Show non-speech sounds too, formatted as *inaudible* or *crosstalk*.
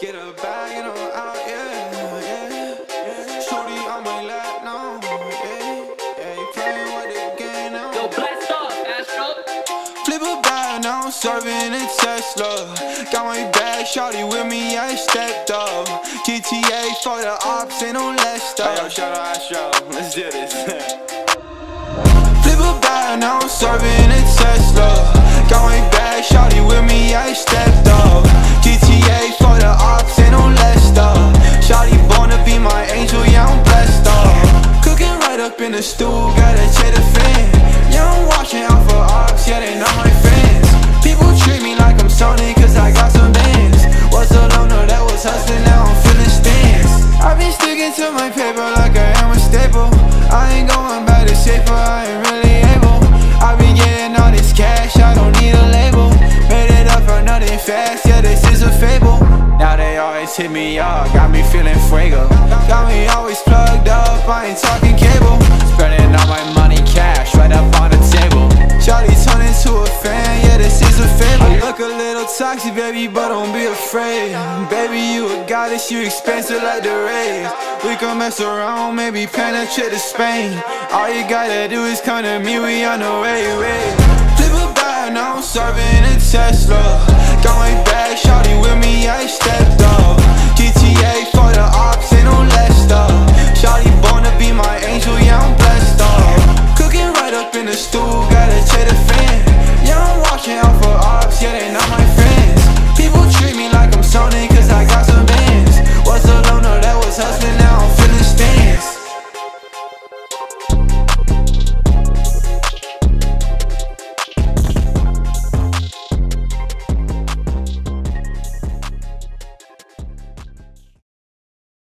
Get a bag and I'm out, yeah, yeah. Shorty on my lap now, yeah, yeah. You playing with the game now. Yo, blast off, Astro. Flip a bag, now I'm serving a Tesla. Got my bag, shorty with me, I stepped up. GTA for the ops, ain't no less stuff. Hey, yo, shout out Astro. Let's do this. *laughs* Flip a bag, now I'm serving a Tesla. Got my bag, shorty with me, I stepped up in the stool, gotta check the fan. I'm watching out for ops, yeah, they not my fans. People treat me like I'm Sony, cause I got some bands. Was a loner that was hustling, now I'm feeling stands. I've been sticking to my paper like I am a staple. I ain't going back to safer, I ain't really able. I've been getting all this cash, I don't need a label. Made it up for nothing fast, yeah, this is a fable. Now they always hit me up, got me feeling fuego. Got me always toxic, baby, but don't be afraid. Baby, you a goddess, you expensive like the rays. We can mess around, maybe penetrate to Spain. All you gotta do is come to me, we on the way, way. Flip a bag, now I'm serving a Tesla.